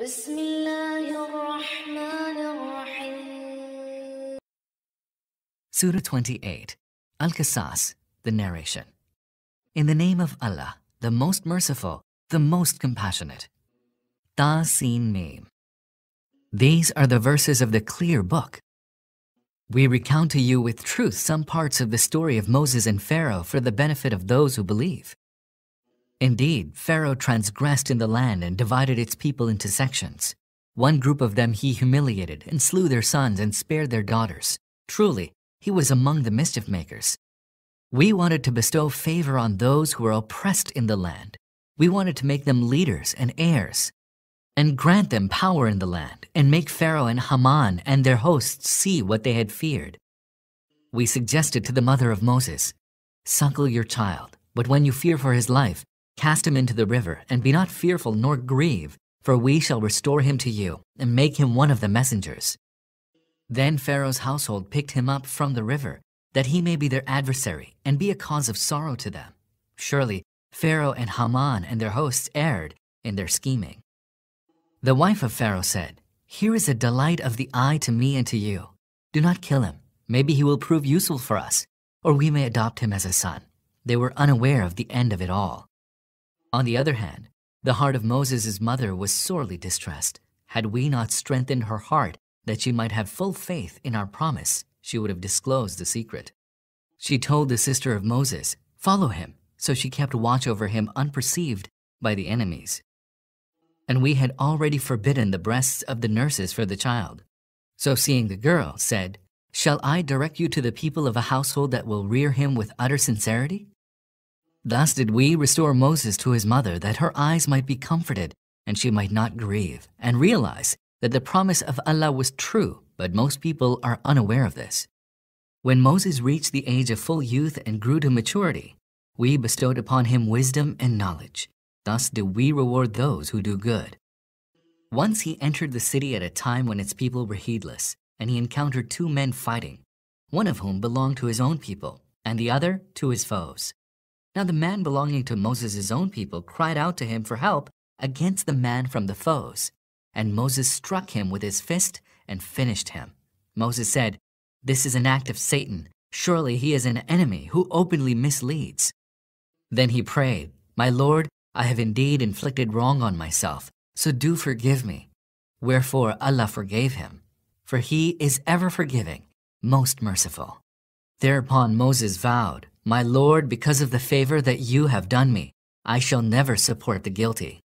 بسم الله الرحمن الرحيم Surah 28 Al-Qasas, the narration. In the name of Allah, the most merciful, the most compassionate. Ta Sin Mim. These are the verses of the clear book. We recount to you with truth some parts of the story of Moses and Pharaoh for the benefit of those who believe. Indeed, Pharaoh transgressed in the land and divided its people into sections. One group of them he humiliated and slew their sons and spared their daughters. Truly, he was among the mischief makers. We wanted to bestow favor on those who were oppressed in the land. We wanted to make them leaders and heirs, and grant them power in the land, and make Pharaoh and Haman and their hosts see what they had feared. We suggested to the mother of Moses, Suckle your child, but when you fear for his life, cast him into the river, and be not fearful nor grieve, for we shall restore him to you, and make him one of the messengers. Then Pharaoh's household picked him up from the river, that he may be their adversary and be a cause of sorrow to them. Surely Pharaoh and Haman and their hosts erred in their scheming. The wife of Pharaoh said, Here is a delight of the eye to me and to you. Do not kill him. Maybe he will prove useful for us, or we may adopt him as a son. They were unaware of the end of it all. On the other hand, the heart of Moses' mother was sorely distressed. Had we not strengthened her heart that she might have full faith in our promise, she would have disclosed the secret. She told the sister of Moses, Follow him. So she kept watch over him unperceived by the enemies. And we had already forbidden the breasts of the nurses for the child. So seeing the girl, said, Shall I direct you to the people of a household that will rear him with utter sincerity? Thus did we restore Moses to his mother that her eyes might be comforted and she might not grieve, and realize that the promise of Allah was true, but most people are unaware of this. When Moses reached the age of full youth and grew to maturity, we bestowed upon him wisdom and knowledge. Thus do we reward those who do good. Once he entered the city at a time when its people were heedless, and he encountered two men fighting, one of whom belonged to his own people, and the other to his foes. Now the man belonging to Moses' own people cried out to him for help against the man from the foes. And Moses struck him with his fist and finished him. Moses said, This is an act of Satan. Surely he is an enemy who openly misleads. Then he prayed, My Lord, I have indeed inflicted wrong on myself, so do forgive me. Wherefore Allah forgave him. For he is ever forgiving, most merciful. Thereupon Moses vowed, My Lord, because of the favor that you have done me, I shall never support the guilty.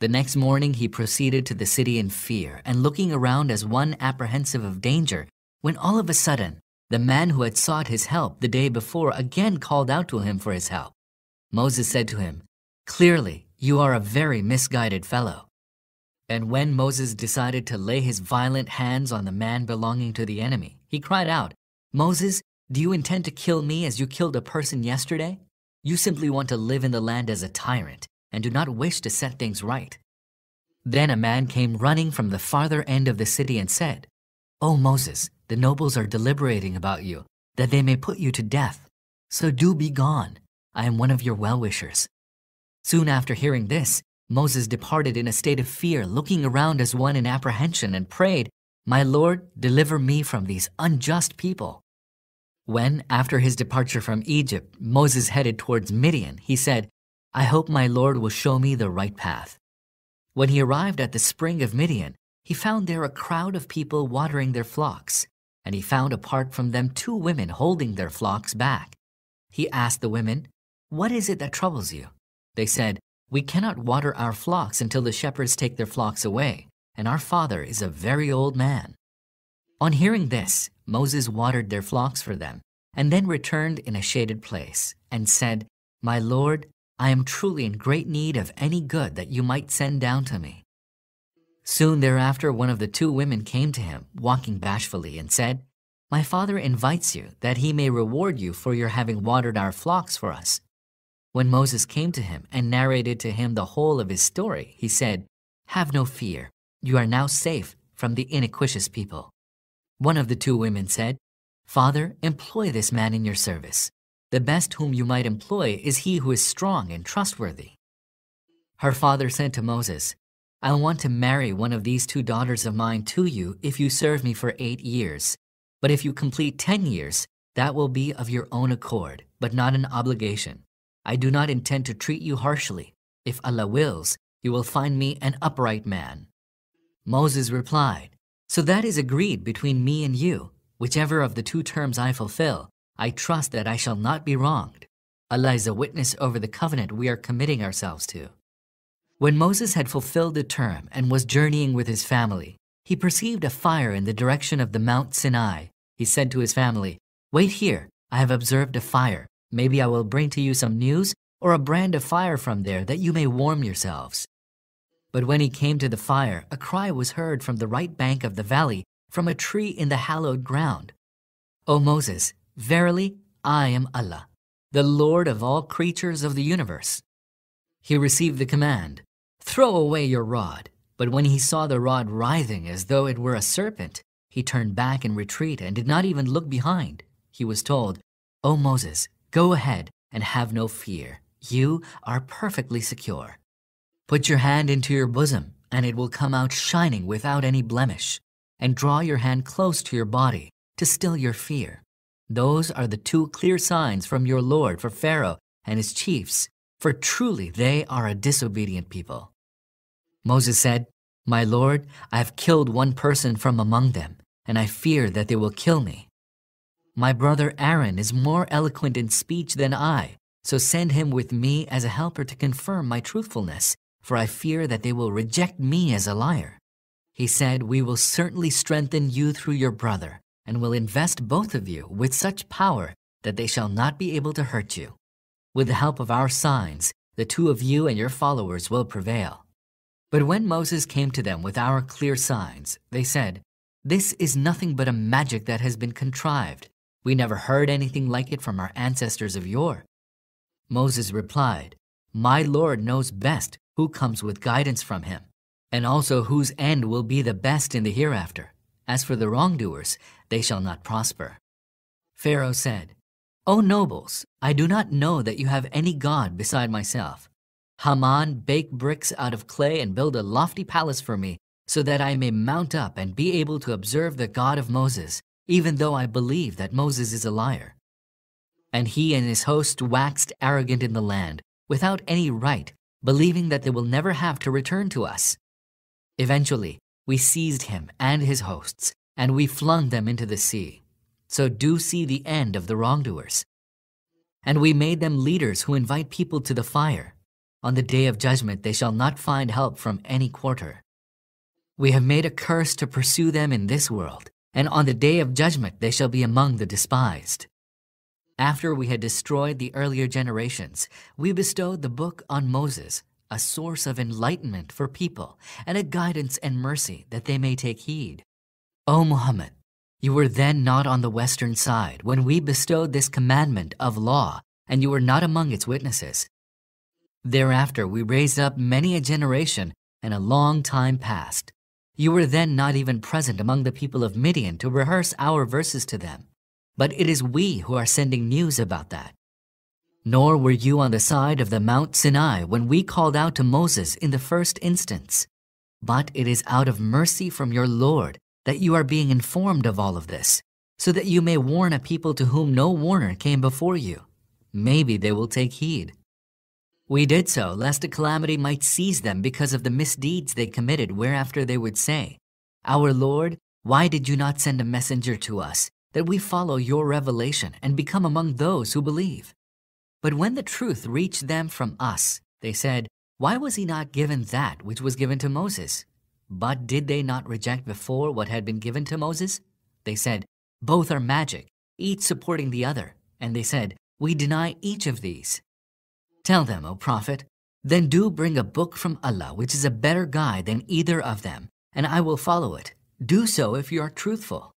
The next morning he proceeded to the city in fear and looking around as one apprehensive of danger, when all of a sudden the man who had sought his help the day before again called out to him for his help. Moses said to him, Clearly, you are a very misguided fellow. And when Moses decided to lay his violent hands on the man belonging to the enemy, he cried out, Moses, do you intend to kill me as you killed a person yesterday? You simply want to live in the land as a tyrant and do not wish to set things right. Then a man came running from the farther end of the city and said, O Moses, the nobles are deliberating about you, that they may put you to death. So do be gone. I am one of your well-wishers. Soon after hearing this, Moses departed in a state of fear, looking around as one in apprehension, and prayed, My Lord, deliver me from these unjust people. When, after his departure from Egypt, Moses headed towards Midian, he said, I hope my Lord will show me the right path. When he arrived at the spring of Midian, he found there a crowd of people watering their flocks, and he found apart from them two women holding their flocks back. He asked the women, What is it that troubles you? They said, We cannot water our flocks until the shepherds take their flocks away, and our father is a very old man. On hearing this, Moses watered their flocks for them, and then returned in a shaded place, and said, My Lord, I am truly in great need of any good that you might send down to me. Soon thereafter, one of the two women came to him, walking bashfully, and said, My father invites you that he may reward you for your having watered our flocks for us. When Moses came to him and narrated to him the whole of his story, he said, Have no fear. You are now safe from the iniquitous people. One of the two women said, Father, employ this man in your service. The best whom you might employ is he who is strong and trustworthy. Her father said to Moses, I want to marry one of these two daughters of mine to you if you serve me for eight years. But if you complete ten years, that will be of your own accord, but not an obligation. I do not intend to treat you harshly. If Allah wills, you will find me an upright man. Moses replied, So that is agreed between me and you. Whichever of the two terms I fulfill, I trust that I shall not be wronged. Allah is a witness over the covenant we are committing ourselves to. When Moses had fulfilled the term and was journeying with his family, he perceived a fire in the direction of the Mount Sinai. He said to his family, Wait here, I have observed a fire. Maybe I will bring to you some news or a brand of fire from there that you may warm yourselves. But when he came to the fire, a cry was heard from the right bank of the valley, from a tree in the hallowed ground. O Moses, verily I am Allah, the Lord of all creatures of the universe. He received the command, Throw away your rod. But when he saw the rod writhing as though it were a serpent, he turned back in retreat and did not even look behind. He was told, O Moses, go ahead and have no fear. You are perfectly secure. Put your hand into your bosom, and it will come out shining without any blemish. And draw your hand close to your body to still your fear. Those are the two clear signs from your Lord for Pharaoh and his chiefs, for truly they are a disobedient people. Moses said, My Lord, I have killed one person from among them, and I fear that they will kill me. My brother Aaron is more eloquent in speech than I, so send him with me as a helper to confirm my truthfulness, for I fear that they will reject me as a liar. He said, We will certainly strengthen you through your brother, and will invest both of you with such power that they shall not be able to hurt you. With the help of our signs, the two of you and your followers will prevail. But when Moses came to them with our clear signs, they said, This is nothing but a magic that has been contrived. We never heard anything like it from our ancestors of yore. Moses replied, My Lord knows best who comes with guidance from him, and also whose end will be the best in the hereafter. As for the wrongdoers, they shall not prosper. Pharaoh said, O nobles, I do not know that you have any God beside myself. Haman, bake bricks out of clay and build a lofty palace for me, so that I may mount up and be able to observe the God of Moses, even though I believe that Moses is a liar. And he and his host waxed arrogant in the land, without any right, believing that they will never have to return to us. Eventually, we seized him and his hosts, and we flung them into the sea. So do see the end of the wrongdoers. And we made them leaders who invite people to the fire. On the day of judgment, they shall not find help from any quarter. We have made a curse to pursue them in this world, and on the day of judgment, they shall be among the despised. After we had destroyed the earlier generations, we bestowed the book on Moses, a source of enlightenment for people and a guidance and mercy that they may take heed. O Muhammad, you were then not on the western side when we bestowed this commandment of law, and you were not among its witnesses. Thereafter, we raised up many a generation, and a long time passed. You were then not even present among the people of Midian to rehearse our verses to them. But it is we who are sending news about that. Nor were you on the side of the Mount Sinai when we called out to Moses in the first instance. But it is out of mercy from your Lord that you are being informed of all of this, so that you may warn a people to whom no warner came before you. Maybe they will take heed. We did so lest a calamity might seize them because of the misdeeds they committed, whereafter they would say, Our Lord, why did you not send a messenger to us, that we follow your revelation and become among those who believe? But when the truth reached them from us, they said, Why was he not given that which was given to Moses? But did they not reject before what had been given to Moses? They said, Both are magic, each supporting the other. And they said, We deny each of these. Tell them, O Prophet, then do bring a book from Allah which is a better guide than either of them, and I will follow it. Do so if you are truthful.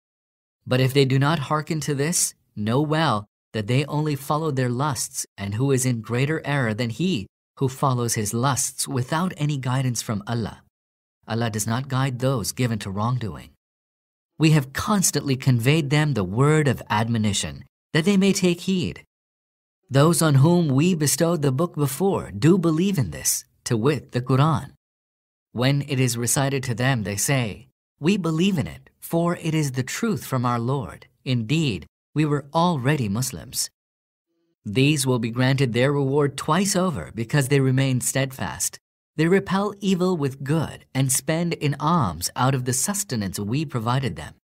But if they do not hearken to this, know well that they only follow their lusts, and who is in greater error than he who follows his lusts without any guidance from Allah. Allah does not guide those given to wrongdoing. We have constantly conveyed them the word of admonition, that they may take heed. Those on whom we bestowed the book before do believe in this, to wit, the Quran. When it is recited to them, they say, We believe in it, for it is the truth from our Lord. Indeed, we were already Muslims. These will be granted their reward twice over because they remain steadfast. They repel evil with good and spend in alms out of the sustenance we provided them.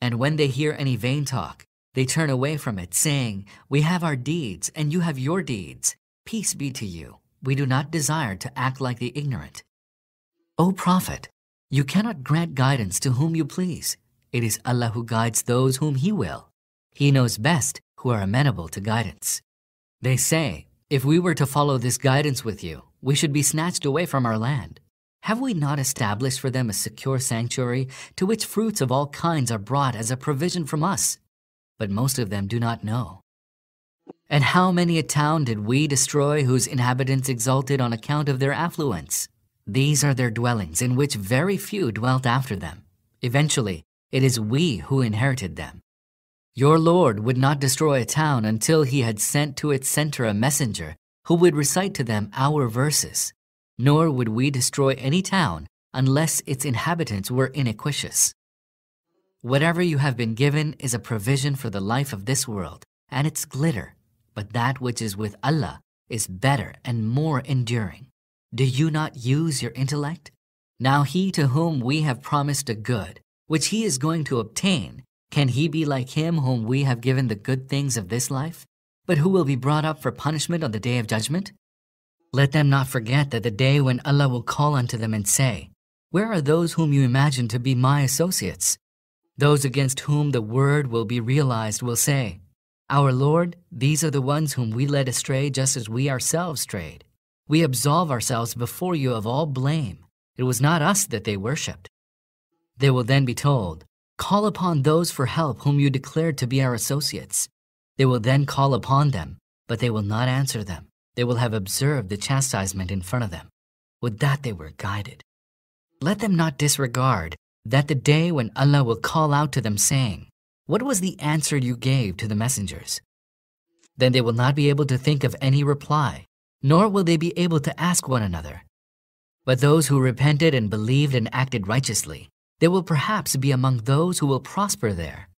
And when they hear any vain talk, they turn away from it, saying, We have our deeds, and you have your deeds. Peace be to you. We do not desire to act like the ignorant. O Prophet, you cannot grant guidance to whom you please. It is Allah who guides those whom He will. He knows best who are amenable to guidance. They say, If we were to follow this guidance with you, we should be snatched away from our land. Have we not established for them a secure sanctuary to which fruits of all kinds are brought as a provision from us? But most of them do not know. And how many a town did we destroy whose inhabitants exulted on account of their affluence? These are their dwellings in which very few dwelt after them. Eventually, it is we who inherited them. Your Lord would not destroy a town until he had sent to its center a messenger who would recite to them our verses, nor would we destroy any town unless its inhabitants were iniquitous. Whatever you have been given is a provision for the life of this world and its glitter, but that which is with Allah is better and more enduring. Do you not use your intellect? Now he to whom we have promised a good, which he is going to obtain, can he be like him whom we have given the good things of this life, but who will be brought up for punishment on the day of judgment? Let them not forget that the day when Allah will call unto them and say, Where are those whom you imagine to be my associates? Those against whom the word will be realized will say, Our Lord, these are the ones whom we led astray just as we ourselves strayed. We absolve ourselves before you of all blame. It was not us that they worshipped. They will then be told, Call upon those for help whom you declared to be our associates. They will then call upon them, but they will not answer them. They will have observed the chastisement in front of them. Would that they were guided. Let them not disregard that the day when Allah will call out to them saying, What was the answer you gave to the messengers? Then they will not be able to think of any reply, nor will they be able to ask one another. But those who repented and believed and acted righteously, they will perhaps be among those who will prosper there.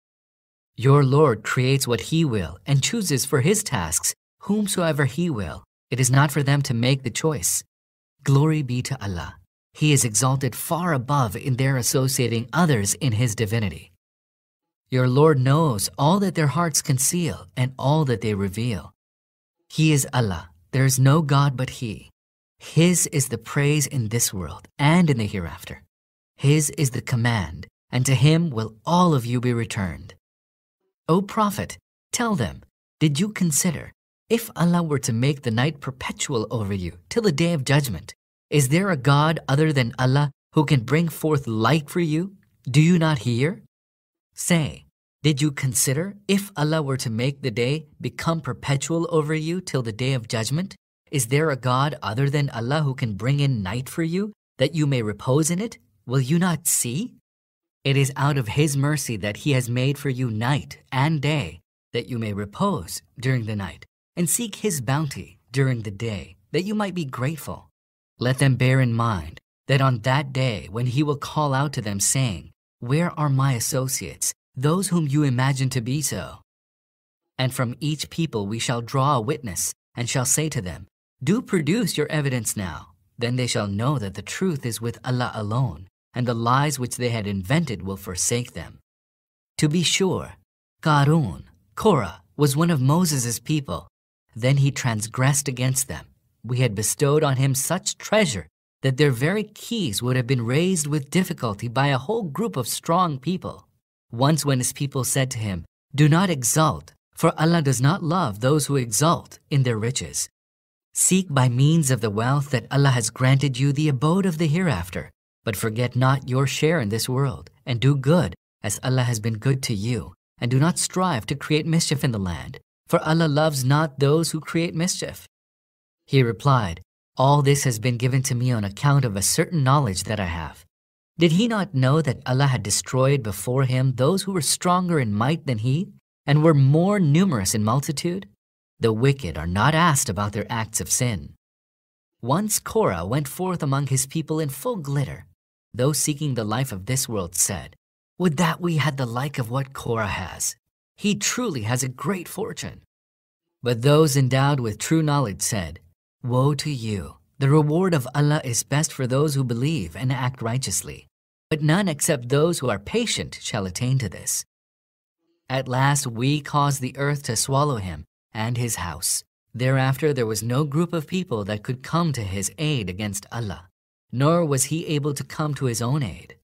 Your Lord creates what He will and chooses for His tasks whomsoever He will. It is not for them to make the choice. Glory be to Allah. He is exalted far above in their associating others in His divinity. Your Lord knows all that their hearts conceal and all that they reveal. He is Allah. There is no God but He. His is the praise in this world and in the hereafter. His is the command, and to him will all of you be returned. O Prophet, tell them, did you consider, if Allah were to make the night perpetual over you till the day of judgment, is there a God other than Allah who can bring forth light for you? Do you not hear? Say, did you consider, if Allah were to make the day become perpetual over you till the day of judgment, is there a God other than Allah who can bring in night for you, that you may repose in it? Will you not see? It is out of his mercy that he has made for you night and day, that you may repose during the night, and seek his bounty during the day, that you might be grateful. Let them bear in mind that on that day when he will call out to them, saying, Where are my associates, those whom you imagine to be so? And from each people we shall draw a witness, and shall say to them, Do produce your evidence now. Then they shall know that the truth is with Allah alone and the lies which they had invented will forsake them. To be sure, Qarun, Korah, was one of Moses' people. Then he transgressed against them. We had bestowed on him such treasure that their very keys would have been raised with difficulty by a whole group of strong people. Once when his people said to him, Do not exult, for Allah does not love those who exult in their riches. Seek by means of the wealth that Allah has granted you the abode of the hereafter, but forget not your share in this world, and do good, as Allah has been good to you, and do not strive to create mischief in the land, for Allah loves not those who create mischief. He replied, All this has been given to me on account of a certain knowledge that I have. Did he not know that Allah had destroyed before him those who were stronger in might than he, and were more numerous in multitude? The wicked are not asked about their acts of sin. Once Korah went forth among his people in full glitter. Those seeking the life of this world said, Would that we had the like of what Korah has. He truly has a great fortune. But those endowed with true knowledge said, Woe to you! The reward of Allah is best for those who believe and act righteously. But none except those who are patient shall attain to this. At last we caused the earth to swallow him and his house. Thereafter there was no group of people that could come to his aid against Allah, nor was he able to come to his own aid.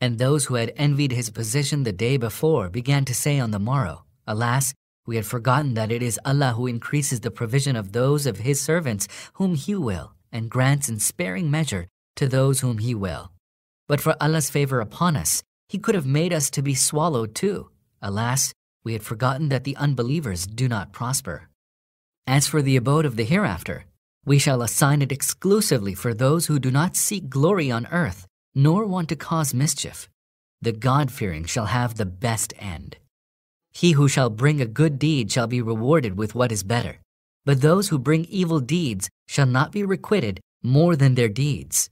And those who had envied his position the day before began to say on the morrow, Alas, we had forgotten that it is Allah who increases the provision of those of his servants whom he will, and grants in sparing measure to those whom he will. But for Allah's favor upon us, he could have made us to be swallowed too. Alas, we had forgotten that the unbelievers do not prosper. As for the abode of the hereafter, we shall assign it exclusively for those who do not seek glory on earth, nor want to cause mischief. The God fearing shall have the best end. He who shall bring a good deed shall be rewarded with what is better, but those who bring evil deeds shall not be requited more than their deeds.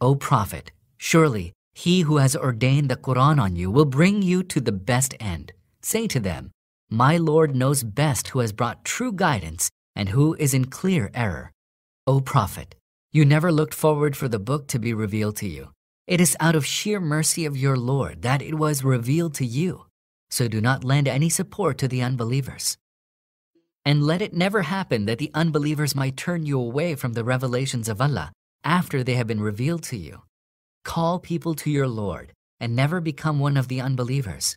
O Prophet, surely he who has ordained the Quran on you will bring you to the best end. Say to them, My Lord knows best who has brought true guidance and who is in clear error. O Prophet, you never looked forward for the book to be revealed to you. It is out of sheer mercy of your Lord that it was revealed to you. So do not lend any support to the unbelievers. And let it never happen that the unbelievers might turn you away from the revelations of Allah after they have been revealed to you. Call people to your Lord and never become one of the unbelievers.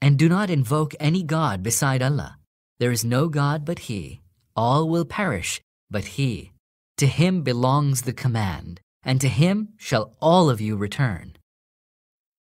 And do not invoke any God beside Allah. There is no God but He. All will perish but He. To Him belongs the command, and to Him shall all of you return.